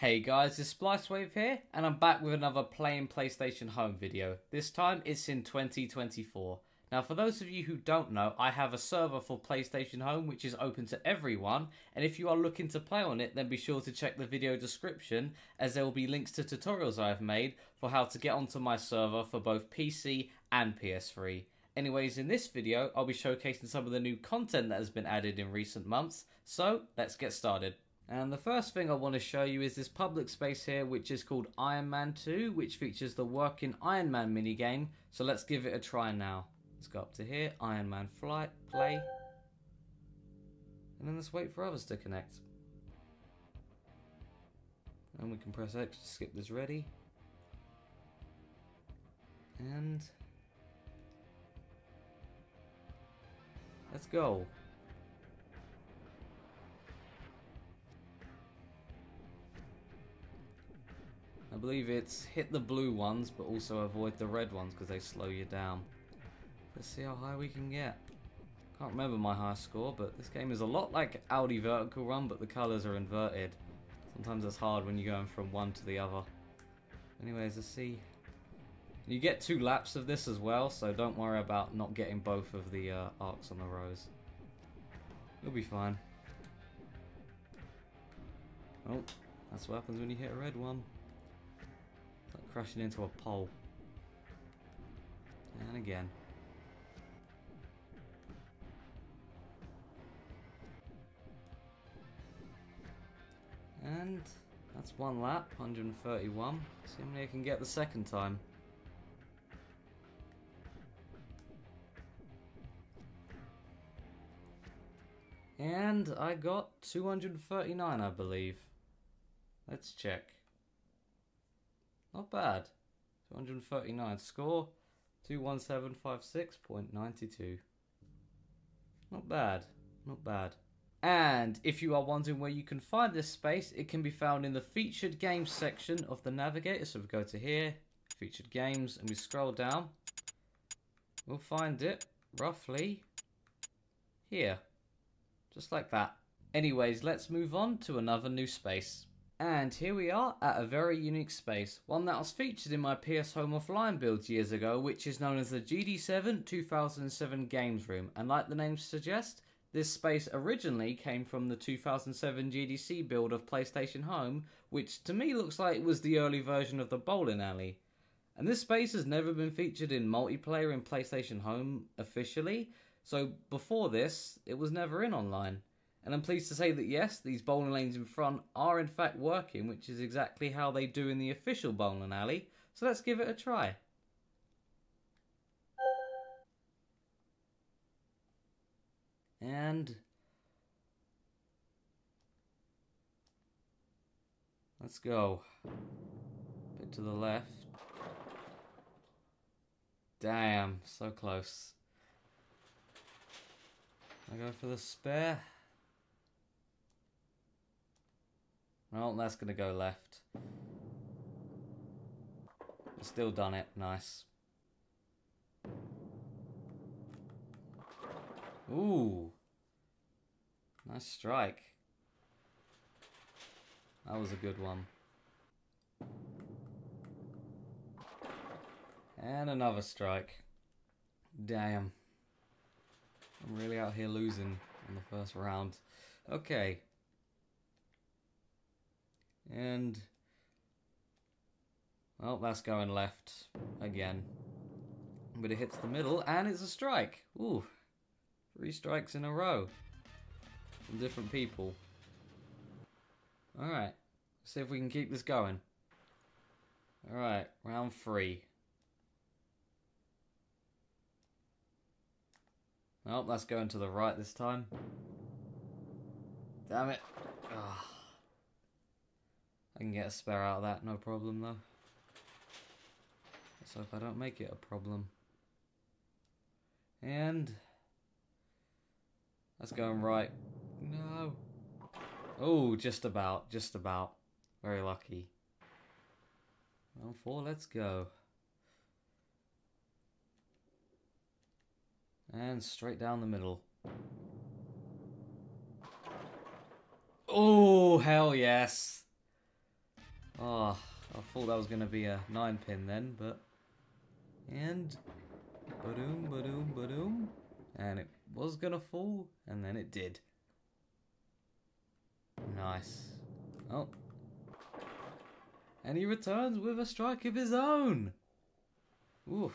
Hey guys, it's Splicewave here, and I'm back with another playing PlayStation Home video. This time it's in 2024. Now, for those of you who don't know, I have a server for PlayStation Home which is open to everyone, and if you are looking to play on it, then be sure to check the video description as there will be links to tutorials I have made for how to get onto my server for both PC and PS3. Anyways, in this video, I'll be showcasing some of the new content that has been added in recent months, so let's get started. And the first thing I want to show you is this public space here, which is called Iron Man 2, which features the working Iron Man minigame, so let's give it a try now. Let's go up to here, Iron Man flight, play, and then let's wait for others to connect. And we can press X to skip this ready. And Let's go. Believe it's hit the blue ones, but also avoid the red ones because they slow you down. Let's see how high we can get. Can't remember my high score, but this game is a lot like Audi Vertical Run, but the colours are inverted. Sometimes it's hard when you're going from one to the other. Anyways, let's see you get two laps of this as well, so don't worry about not getting both of the uh, arcs on the rows. You'll be fine. Oh, that's what happens when you hit a red one. Like crashing into a pole. And again. And that's one lap, 131. See how many I can get the second time. And I got 239, I believe. Let's check. Not bad. 239. Score 21756.92. Not bad. Not bad. And if you are wondering where you can find this space, it can be found in the featured games section of the navigator. So we go to here, featured games, and we scroll down. We'll find it roughly here. Just like that. Anyways, let's move on to another new space. And here we are at a very unique space, one that was featured in my PS Home Offline builds years ago, which is known as the GDC 2007 Games Room. And like the name suggests, this space originally came from the 2007 GDC build of PlayStation Home, which to me looks like it was the early version of the bowling alley. And this space has never been featured in multiplayer in PlayStation Home officially, so before this, it was never in online. And I'm pleased to say that yes, these bowling lanes in front are in fact working, which is exactly how they do in the official bowling alley. So let's give it a try. And let's go. A bit to the left. Damn, so close. I go for the spare. Well, that's going to go left. Still done it. Nice. Ooh. Nice strike. That was a good one. And another strike. Damn. I'm really out here losing in the first round. Okay. And... Well, that's going left again. But it hits the middle, and it's a strike. Ooh. Three strikes in a row. From different people. Alright. See if we can keep this going. Alright, round three. Oh, that's going to the right this time. Damn it. Oh. I can get a spare out of that, no problem though. So if I don't make it a problem. And... That's going right. No. Oh, just about, just about. Very lucky. Round four, let's go. And straight down the middle. Oh, hell yes. Oh, I thought that was going to be a 9 pin then, but... And... Ba-doom, ba-doom, ba-doom. And it was going to fall, and then it did. Nice. Oh. And he returns with a strike of his own. Oof.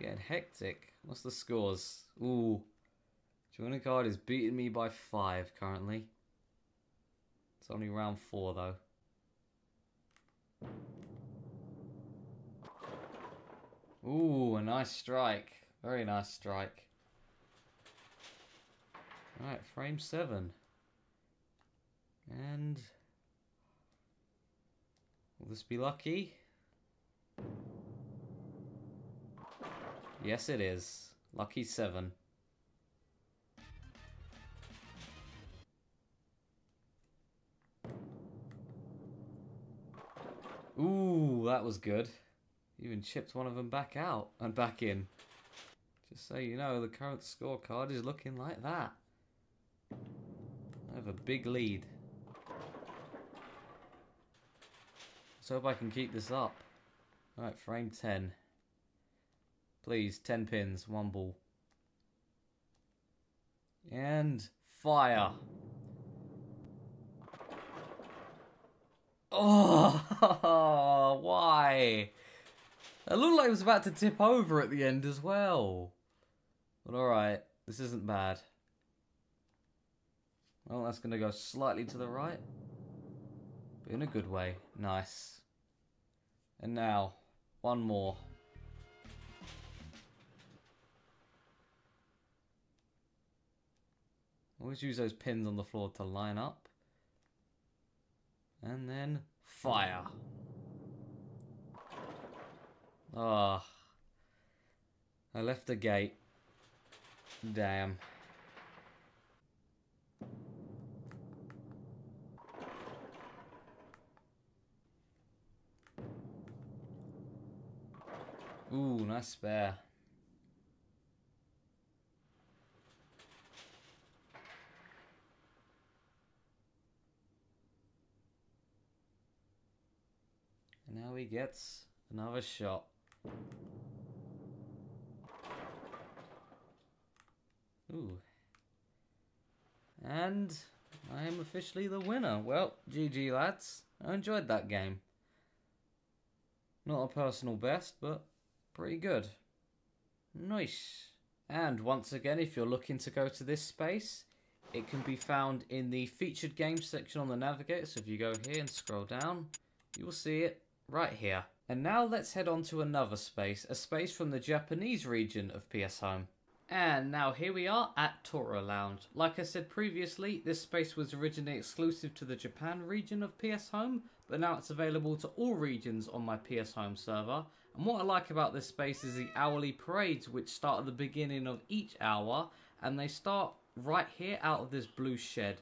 Getting hectic. What's the scores? Ooh. Joining card is beating me by five currently. It's only round four though. Ooh, a nice strike. Very nice strike. Alright, frame seven. And will this be lucky? Yes, it is. Lucky seven. Ooh, that was good. Even chipped one of them back out and back in. Just so you know, the current scorecard is looking like that. I have a big lead. Let's hope I can keep this up. Alright, frame 10. Please, 10 pins, one ball. And fire. Oh, why? It looked like it was about to tip over at the end as well. But alright, this isn't bad. Well, that's going to go slightly to the right. But in a good way. Nice. And now, one more. Always use those pins on the floor to line up. And then fire. Ah. Oh, I left the gate. Damn. Ooh, nice spare. Gets another shot. Ooh. And I am officially the winner. Well, GG lads. I enjoyed that game. Not a personal best, but pretty good. Nice. And once again, if you're looking to go to this space, it can be found in the featured games section on the navigator. So if you go here and scroll down, you will see it right here. And now let's head on to another space, a space from the Japanese region of PS Home. And now here we are at Toro Lounge. Like I said previously, this space was originally exclusive to the Japan region of PS Home, but now it's available to all regions on my PS Home server. And what I like about this space is the hourly parades which start at the beginning of each hour and they start right here out of this blue shed.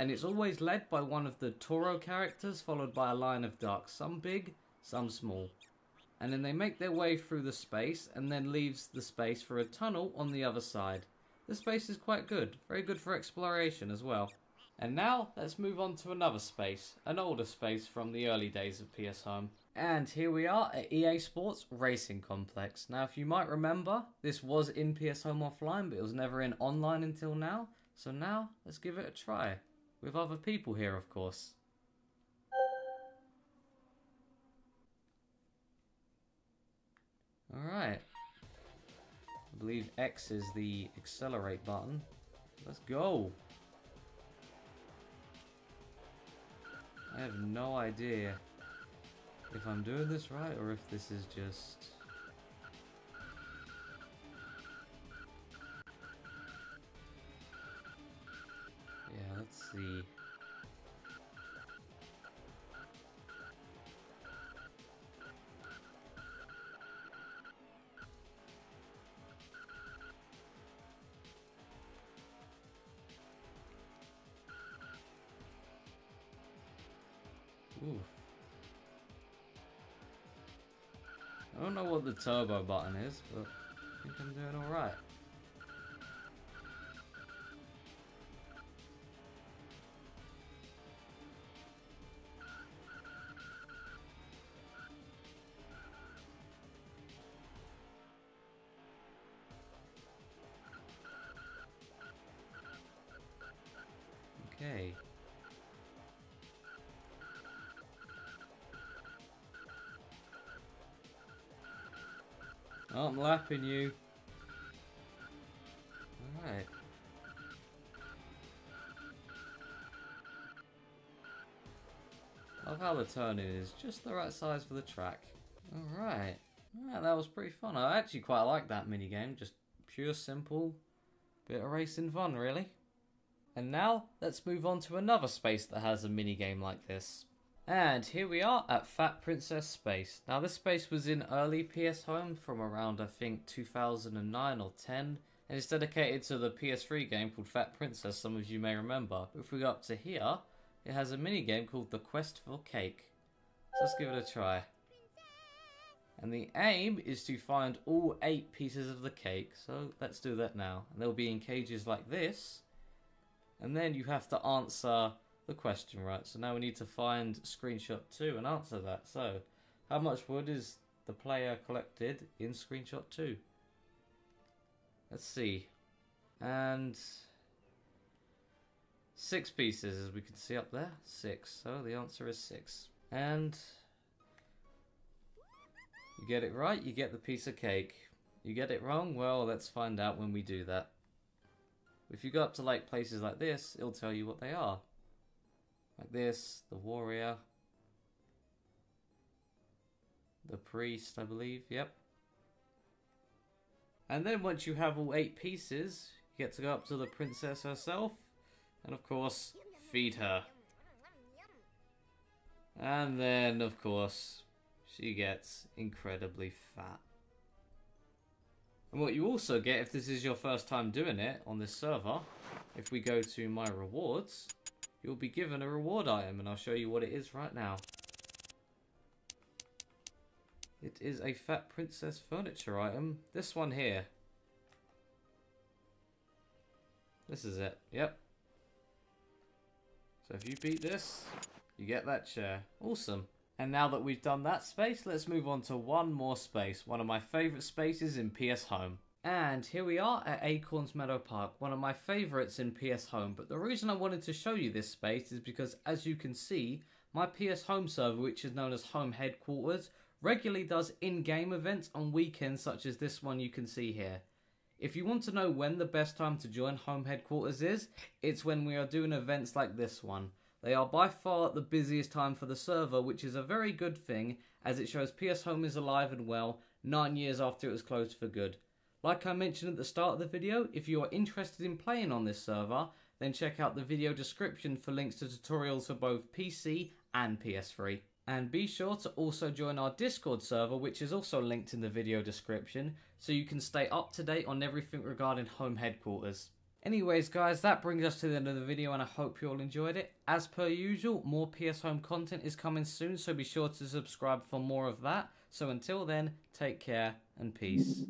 And it's always led by one of the Toro characters followed by a line of ducks, some big, some small and then they make their way through the space and then leaves the space for a tunnel on the other side. The space is quite good, very good for exploration as well. And now let's move on to another space, an older space from the early days of PS Home. And here we are at EA Sports Racing Complex. Now if you might remember, this was in PS Home Offline but it was never in online until now. So now let's give it a try. With other people here of course. Alright. I believe X is the accelerate button. Let's go. I have no idea if I'm doing this right or if this is just... see. Oof. I don't know what the turbo button is, but I think I'm doing alright. Oh. I'm lapping you. Alright. Love how the turning is just the right size for the track. Alright. Alright, that was pretty fun. I actually quite like that minigame. Just pure, simple, bit of racing fun, really. And now, let's move on to another space that has a minigame like this. And here we are at Fat Princess Space. Now this space was in early PS Home from around I think 2009 or 10 and it's dedicated to the PS3 game called Fat Princess, some of you may remember. But if we go up to here, it has a mini game called The Quest for Cake. So let's give it a try. And the aim is to find all eight pieces of the cake. So let's do that now. And they'll be in cages like this. And then you have to answer the question right. So now we need to find screenshot 2 and answer that. So, how much wood is the player collected in screenshot 2? Let's see. And six pieces as we can see up there. Six. So the answer is six. And you get it right, you get the piece of cake. You get it wrong, well, let's find out when we do that. If you go up to like places like this, it'll tell you what they are. Like this, the warrior. The priest, I believe, yep. And then once you have all eight pieces, you get to go up to the princess herself. And of course, feed her. And then, of course, she gets incredibly fat. And what you also get, if this is your first time doing it on this server, if we go to my rewards, you'll be given a reward item and I'll show you what it is right now. It is a Fat Princess furniture item. This one here. This is it. Yep. So if you beat this, you get that chair. Awesome. And now that we've done that space, let's move on to one more space. One of my favourite spaces in PS Home. And here we are at Acorns Meadow Park, one of my favourites in PS Home. But the reason I wanted to show you this space is because, as you can see, my PS Home server, which is known as Home Headquarters, regularly does in-game events on weekends such as this one you can see here. If you want to know when the best time to join Home Headquarters is, it's when we are doing events like this one. They are by far the busiest time for the server, which is a very good thing, as it shows PS Home is alive and well, 9 years after it was closed for good. Like I mentioned at the start of the video, if you are interested in playing on this server, then check out the video description for links to tutorials for both PC and PS3. And be sure to also join our Discord server, which is also linked in the video description, so you can stay up to date on everything regarding home headquarters. Anyways guys, that brings us to the end of the video and I hope you all enjoyed it. As per usual, more PS Home content is coming soon, so be sure to subscribe for more of that. So until then, take care and peace.